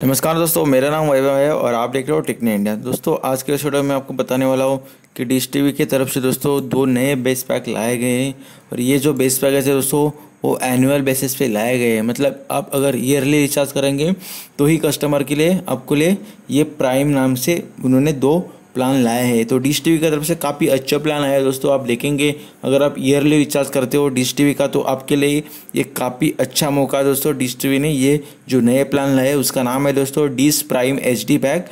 नमस्कार दोस्तों, मेरा नाम वैभव है और आप देख रहे हो टिकने इंडिया। दोस्तों, आज के वीडियो में आपको बताने वाला हूँ कि डिश टी की तरफ़ से दोस्तों दो नए बेस पैक लाए गए हैं और ये जो बेस पैक है दोस्तों, वो एनुअल बेसिस पे लाए गए हैं। मतलब आप अगर ईयरली रिचार्ज करेंगे तो ही कस्टमर के लिए, आपको लिए ये प्राइम नाम से उन्होंने दो प्लान लाया है तो डिश टीवी की तरफ़ से काफ़ी अच्छा प्लान आया दोस्तों, आप देखेंगे। अगर आप ईयरली रिचार्ज करते हो डिश टीवी का तो आपके लिए ये काफ़ी अच्छा मौका है दोस्तों, डिश टीवी ने ये जो नए प्लान लाए हैं, उसका नाम है दोस्तों, डिश प्राइम एचडी पैक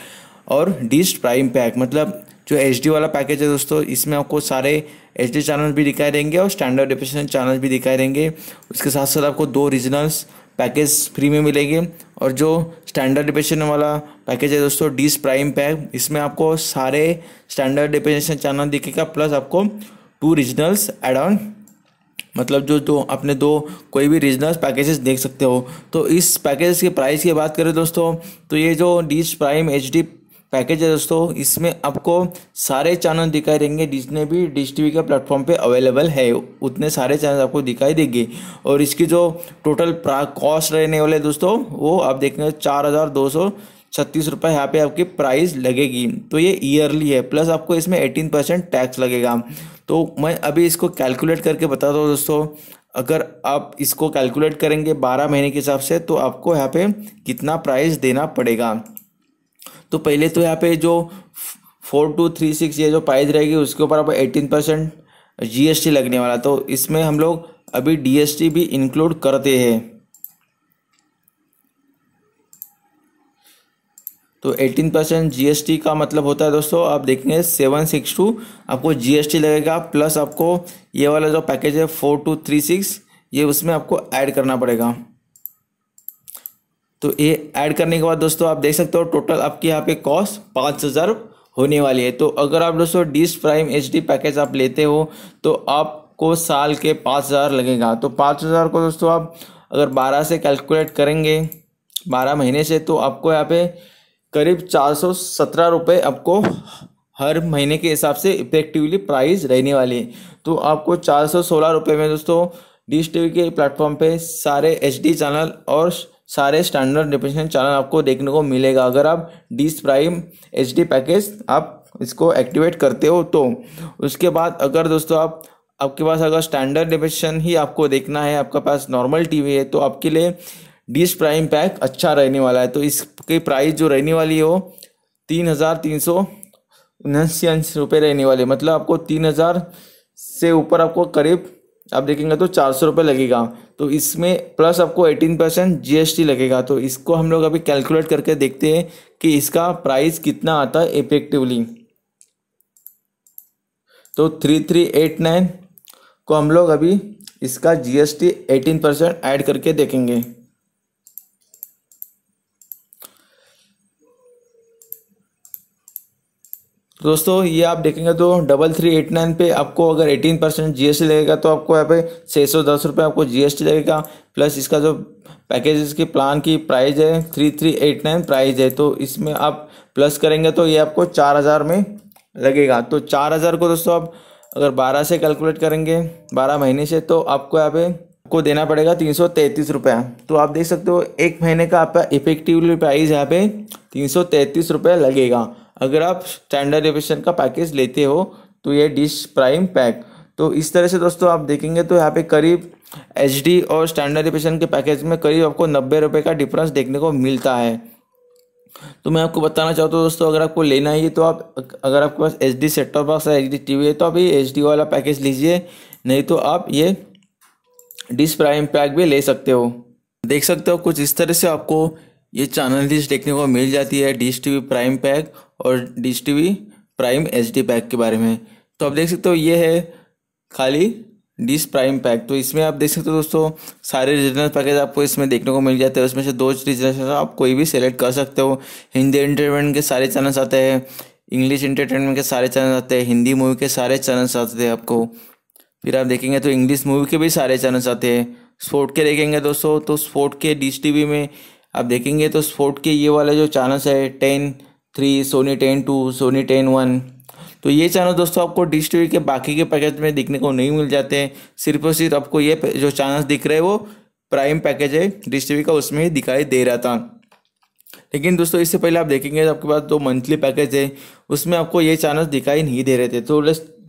और डिश प्राइम पैक मतलब जो एचडी वाला पैकेज है दोस्तों, इसमें आपको सारे एचडी चैनल भी दिखाई देंगे और स्टैंडर्ड डिफिशन चैनल भी दिखाई देंगे। उसके साथ साथ आपको दो रीजनल्स पैकेज फ्री में मिलेंगे और जो स्टैंडर्ड डिपेशन वाला पैकेज है दोस्तों डीस प्राइम पैक इसमें आपको सारे स्टैंडर्ड डिपेशन चैनल दिखेगा प्लस आपको टू रीजनल्स एड ऑन मतलब जो जो अपने दो कोई भी रीजनल पैकेजेस देख सकते हो। तो इस पैकेज के प्राइस की बात करें दोस्तों तो ये जो dish prime H D package है दोस्तों। इसमें आपको सारे चैनल दिखाई देंगे, जितने भी डिश टी के प्लेटफॉर्म पे अवेलेबल है, उतने सारे चैनल आपको दिखाई देंगे। और इसकी जो टोटल कॉस्ट रहने वाले दोस्तों, वो आप देखेंगे, चार हज़ार दो सौ छत्तीस रुपये यहाँ पे आपकी प्राइस लगेगी। तो ये ईयरली है प्लस आपको इसमें एटीन परसेंट टैक्स लगेगा। तो मैं अभी इसको कैलकुलेट करके बता दो दोस्तों, अगर आप इसको कैलकुलेट करेंगे बारह महीने के हिसाब से तो आपको यहाँ पे कितना प्राइस देना पड़ेगा। तो पहले तो यहाँ पे जो फोर टू थ्री सिक्स ये जो प्राइस रहेगी, उसके ऊपर आपको एटीन परसेंट जी लगने वाला। तो इसमें हम लोग अभी डी भी इंक्लूड करते हैं। तो 18 परसेंट जी का मतलब होता है दोस्तों, आप देखेंगे सेवन सिक्स टू आपको जीएसटी लगेगा प्लस आपको ये वाला जो पैकेज है फोर टू थ्री सिक्स ये उसमें आपको ऐड करना पड़ेगा। तो ये ऐड करने के बाद दोस्तों आप देख सकते हो टोटल आपके यहाँ पे कॉस्ट पाँच हज़ार होने वाली है। तो अगर आप दोस्तों डिस प्राइम एच पैकेज आप लेते हो तो आपको साल के पाँच हज़ार लगेगा। तो पाँच हज़ार को दोस्तों आप अगर बारह से कैलकुलेट करेंगे, बारह महीने से तो आपको यहाँ पे करीब चार सौ सत्रह रुपये आपको हर महीने के हिसाब से इफेक्टिवली प्राइस रहने वाली है। तो आपको चार सौ सोलह रुपये में दोस्तों डिश टी के प्लेटफॉर्म पे सारे एचडी चैनल और सारे स्टैंडर्ड डिफिनेशन चैनल आपको देखने को मिलेगा। अगर आप डीस प्राइम एचडी पैकेज आप इसको एक्टिवेट करते हो तो। उसके बाद अगर दोस्तों आप, आपके पास अगर स्टैंडर्ड डिफिनेशन ही आपको देखना है, आपके पास नॉर्मल टीवी है तो आपके लिए डीस प्राइम पैक अच्छा रहने वाला है। तो इसकी प्राइस जो रहने वाली हो तीन हज़ार तीन सौ उन्सी रुपये रहने वाले मतलब आपको तीन हज़ार से ऊपर आपको करीब आप देखेंगे तो चार सौ रुपये लगेगा। तो इसमें प्लस आपको एटीन परसेंट जीएसटी लगेगा। तो इसको हम लोग अभी कैलकुलेट करके देखते हैं कि इसका प्राइस कितना आता है इफेक्टिवली तो थ्री थ्री एट नाइन को हम लोग अभी इसका जीएसटी एटीन परसेंट ऐड करके देखेंगे। दोस्तों, ये आप देखेंगे तो डबल थ्री एट नाइन पे आपको अगर एटीन परसेंट जी एस लगेगा तो आपको यहाँ पे छः सौ दस रुपये आपको जी एस टी लगेगा। प्लस इसका जो पैकेज की प्लान की प्राइस है three three eight nine price है तो इसमें आप प्लस करेंगे तो ये आपको चार हज़ार में लगेगा। तो चार हज़ार को दोस्तों आप अगर बारह से कैलकुलेट करेंगे, बारह महीने से तो आपको यहाँ पे आपको देना पड़ेगा तीन सौ तैंतीस रुपया तो आप देख सकते हो, एक महीने का आपका इफेक्टिवली प्राइस यहाँ पे तीन सौ तैंतीस रुपये लगेगा। अगर आप स्टैंडर्ड एविएशन का पैकेज लेते हो तो ये डिश प्राइम पैक तो इस तरह से दोस्तों आप देखेंगे तो यहाँ पे करीब एचडी और स्टैंडर्ड एविएशन के पैकेज में करीब आपको नब्बे रुपये का डिफरेंस देखने को मिलता है। तो मैं आपको बताना चाहता हूँ दोस्तों, अगर आपको लेना है तो आप, अगर आपके पास H D set top box H D T V है तो आप ये एच डी वाला पैकेज लीजिए। नहीं तो आप ये डिश प्राइम पैक भी ले सकते हो। देख सकते हो कुछ इस तरह से आपको ये चैनल डिश देखने को मिल जाती है डिश टी प्राइम पैक और Dish T prime H D pack के बारे में। तो आप देख सकते हो ये है खाली डिश प्राइम पैक तो इसमें आप देख सकते हो दोस्तों, सारे रीजनल पैकेज आपको इसमें देखने को मिल जाते हैं। उसमें से दो रीजनल आप कोई भी सेलेक्ट कर सकते हो। हिंदी एंटरटेनमेंट के सारे चैनल्स आते हैं इंग्लिश एंटरटेनमेंट के सारे चैनल आते हैं, हिंदी मूवी के सारे चैनल्स आते हैं आपको। फिर आप देखेंगे तो इंग्लिश मूवी के भी सारे चैनल्स आते हैं। स्पोर्ट के देखेंगे दोस्तों तो स्पोर्ट के डिश टी में आप देखेंगे तो स्पोर्ट के ये वाले जो चैनल्स है ten three Sony ten two Sony ten one तो ये चैनल दोस्तों आपको डिश टी के बाकी के पैकेज में दिखने को नहीं मिल जाते हैं। सिर्फ़ और सिर्फ़ आपको ये जो चैनल्स दिख रहे हैं, वो प्राइम पैकेज है, डिश टी का, उसमें ही दिखाई दे रहा था। लेकिन दोस्तों, इससे पहले आप देखेंगे तो आपके पास जो मंथली पैकेज है, उसमें आपको ये चैनल्स दिखाई नहीं दे रहे थे। तो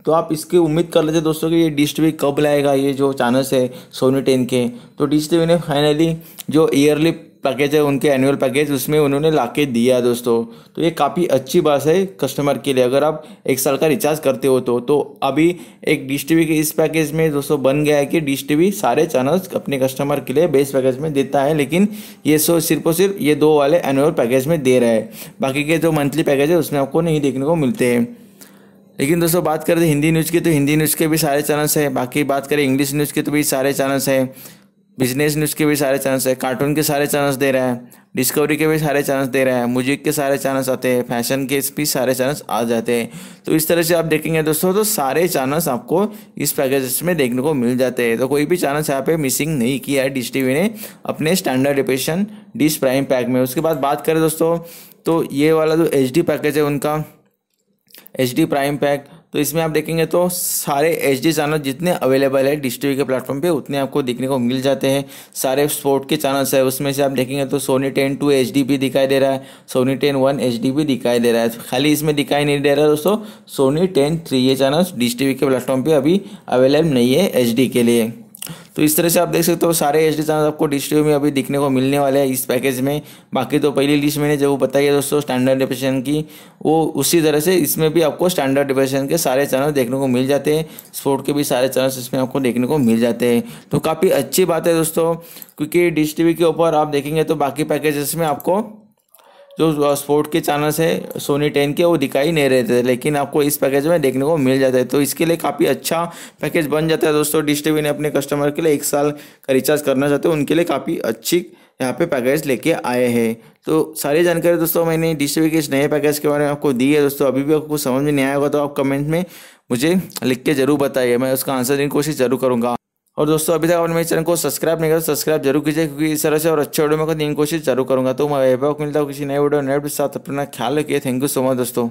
तो आप इसकी उम्मीद कर लेते दोस्तों कि ये डिश टी कब लाएगा, ये जो चैनल्स है सोनी टेन के। तो डिश टी ने फाइनली जो ईयरली पैकेज है, उनके एनुअल पैकेज उसमें उन्होंने ला के दिया दोस्तों। तो ये काफ़ी अच्छी बात है कस्टमर के लिए। अगर आप एक साल का रिचार्ज करते हो तो तो अभी एक डिश टी के इस पैकेज में दोस्तों बन गया है कि डिश टी सारे चैनल्स अपने कस्टमर के लिए बेस पैकेज में देता है, लेकिन ये सो सिर्फ़ और सिर्फ़ ये दो वाले एनुअल पैकेज में दे रहा है। बाकी के जो मंथली पैकेज है, उसमें आपको नहीं देखने को मिलते हैं। लेकिन दोस्तों बात करें हिंदी न्यूज़ की तो हिंदी न्यूज़ के भी सारे चैनल्स हैं। बाकी बात करें इंग्लिश न्यूज़ के तो भी सारे चैनल्स हैं। बिज़नेस न्यूज़ के भी सारे चैनल्स है कार्टून के सारे चैनल्स दे रहा है डिस्कवरी के भी सारे चैनल्स दे रहा है म्यूज़िक के सारे चैनल्स आते हैं फ़ैशन के भी सारे चैनल्स आ जाते हैं। तो इस तरह से आप देखेंगे दोस्तों तो सारे चैनल्स आपको इस पैकेज में देखने को मिल जाते हैं। तो कोई भी चैनल्स यहाँ पे मिसिंग नहीं किया है डिश टीवी ने अपने standard edition Dish prime pack में। उसके बाद बात करें दोस्तों तो ये वाला जो एचडी पैकेज है उनका एचडी प्राइम पैक तो इसमें आप देखेंगे तो सारे एच डी चैनल जितने अवेलेबल है डिश टी के प्लेटफॉर्म पे, उतने आपको देखने को मिल जाते हैं। सारे स्पोर्ट के चैनल्स है, उसमें से आप देखेंगे तो Sony ten two H D भी दिखाई दे रहा है Sony ten one H D भी दिखाई दे रहा है। खाली इसमें दिखाई नहीं दे रहा दोस्तों सोनी टेन थ्री ये चैनल डिश टी के प्लेटफॉर्म पर अभी अवेलेबल नहीं है एच डी के लिए। तो इस तरह से आप देख सकते हो, सारे एच डी चैनल आपको डिश में अभी दिखने को मिलने वाले हैं इस पैकेज में। बाकी तो पहली लिस्ट मैंने जो बताई है दोस्तों स्टैंडर्ड डिप्रेशन की, वो उसी तरह से इसमें भी आपको स्टैंडर्ड डिप्रेशन के सारे चैनल देखने को मिल जाते हैं। स्पोर्ट के भी सारे चैनल इसमें आपको देखने को मिल जाते हैं। तो काफ़ी अच्छी बात है दोस्तों, क्योंकि डिश टीवी के ऊपर आप देखेंगे तो बाकी पैकेजेस में आपको जो स्पोर्ट के चैनल्स है सोनी टेन के, वो दिखाई नहीं रहे थे, लेकिन आपको इस पैकेज में देखने को मिल जाता है। तो इसके लिए काफ़ी अच्छा पैकेज बन जाता है दोस्तों। डिश टीवी ने अपने कस्टमर के लिए एक साल का रिचार्ज करना चाहते हैं, उनके लिए काफ़ी अच्छी यहाँ पे पैकेज लेके आए हैं। तो सारी जानकारी दोस्तों मैंने डिश टी के इस नए पैकेज के बारे में आपको दी है दोस्तों। अभी भी आपको समझ में नहीं आया होगा तो आप कमेंट में मुझे लिख के ज़रूर बताइए, मैं उसका आंसर देने की कोशिश ज़रूर करूँगा। और दोस्तों, अभी तक आपने मेरे चैनल को सब्सक्राइब नहीं करा सब्सक्राइब ज़रूर कीजिए, क्योंकि इस तरह से और अच्छे वीडियो में तीन कोशिश ज़रूर करूँगा। तो मैं वैभव मिलता हूँ किसी नए वीडियो नए साथ। अपना ख्याल रखिए। थैंक यू सो मच दोस्तों।